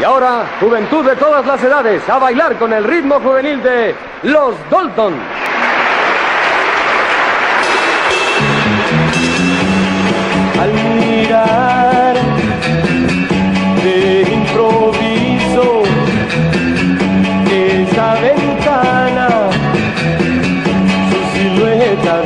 Y ahora, juventud de todas las edades, a bailar con el ritmo juvenil de los Dalton. Al mirar de improviso esa ventana, su silueta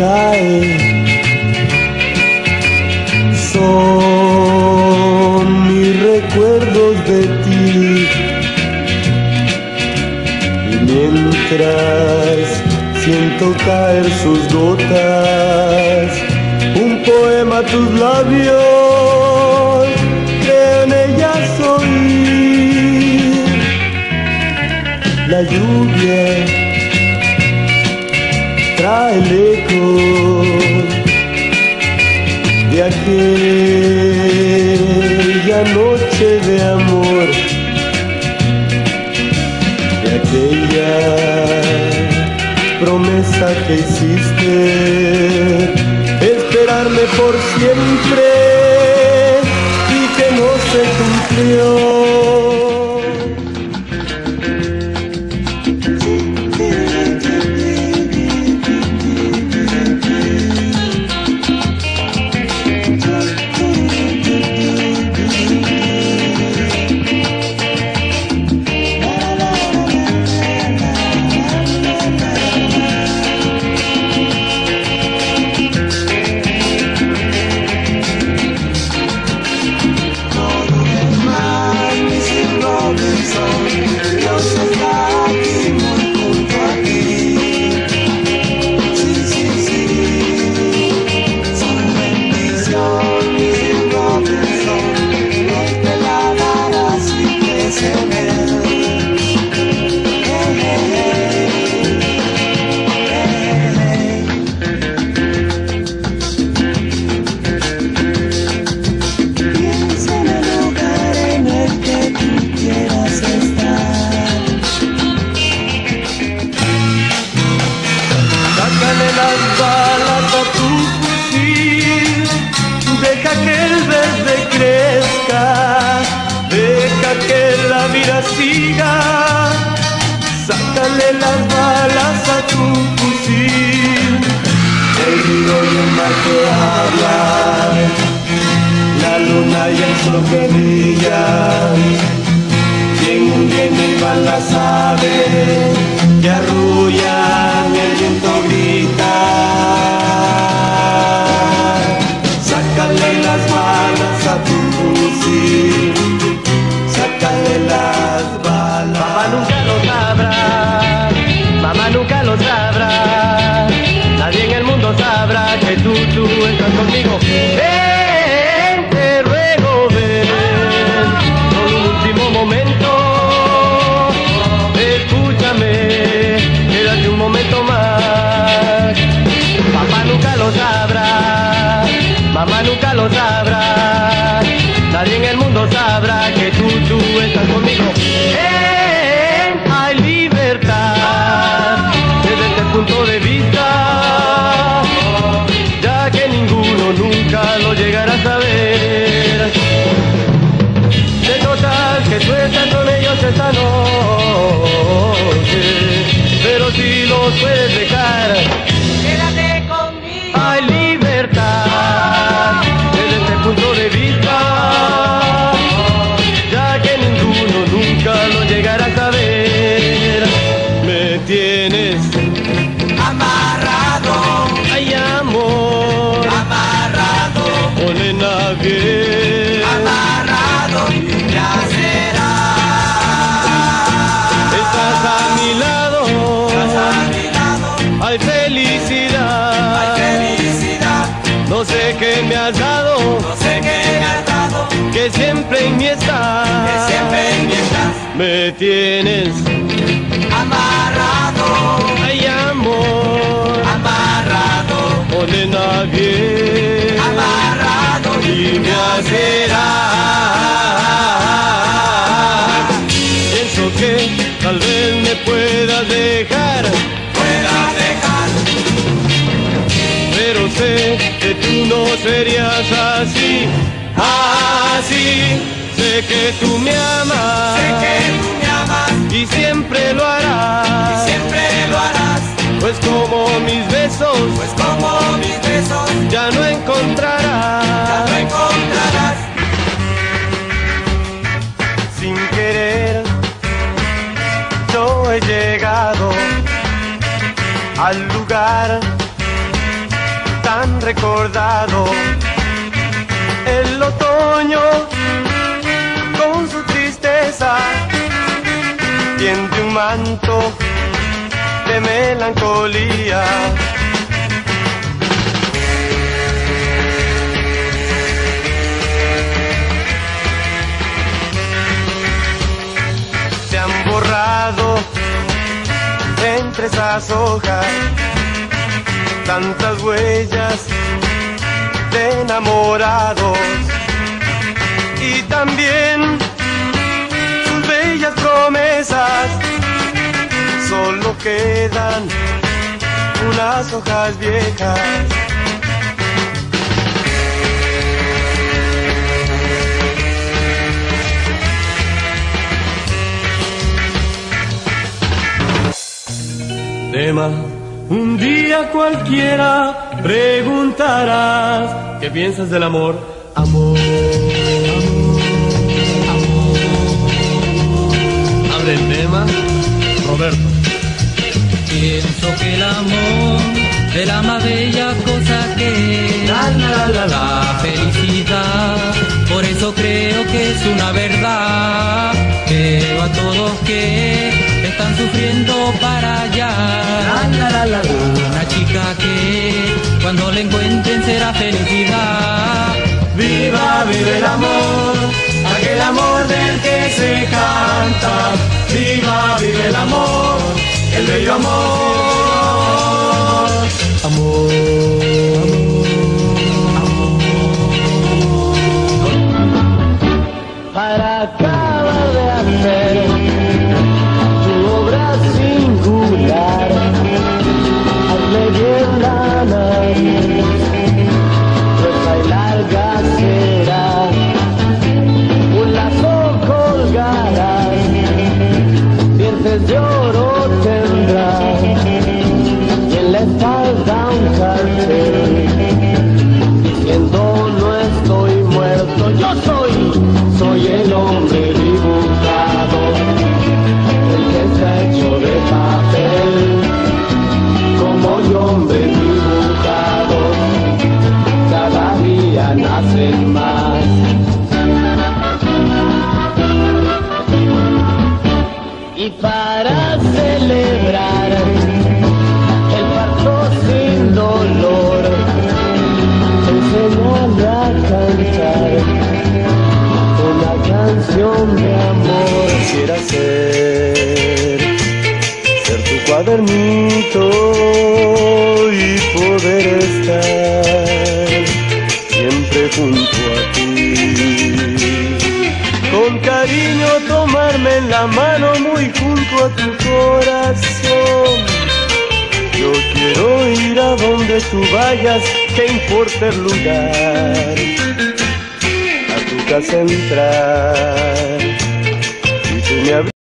cae. Son mis recuerdos de ti. Y mientras siento caer sus gotas, un poema a tus labios, creo en ella soy. La lluvia el eco de aquella noche de amor, de aquella promesa que hiciste, esperarme por siempre y que no se cumplió. Hablan, la luna y el sol que brillan. Bien, bien van las aves que arrullan, el viento grita. Que estás con ellos esta noche, pero si los puedes dejar, que siempre en mí que estás. siempre en mí estás. Me tienes, Amarrado, ay amor, amarrado, morena bien. amarrado y me hacerás. Pienso que tal vez me puedas dejar, pueda dejar. pero sé que tú no serías así, así. Sé que tú me amas Sé que tú me amas y siempre lo harás. y siempre lo harás. Pues como mis besos Pues como mis besos ya no ya encontrarás. no encontrarás. sin querer yo he llegado al lugar tan recordado con su tristeza. Tiende un manto de melancolía. Se han borrado entre esas hojas tantas huellas de enamorados también sus bellas promesas solo quedan unas hojas viejas tema. Un día cualquiera preguntarás ¿Qué piensas del amor? Amor, Abre el tema, Roberto. Pienso que el amor es la más bella cosa que La, la, la, la, la felicidad. Por eso creo que es una verdad. Pero a todos que están sufriendo para allá. Una chica que cuando le encuentren será felicidad. Viva, vive el amor, aquel amor del que se canta. El bello celebrar el parto sin dolor, enseñarle a cantar una canción de amor. Quisiera ser, ser tu cuadernito y poder estar siempre junto a ti. Cariño tomarme en la mano muy junto a tu corazón. Yo quiero ir a donde tú vayas, que importa el lugar. A tu casa entrar y tú me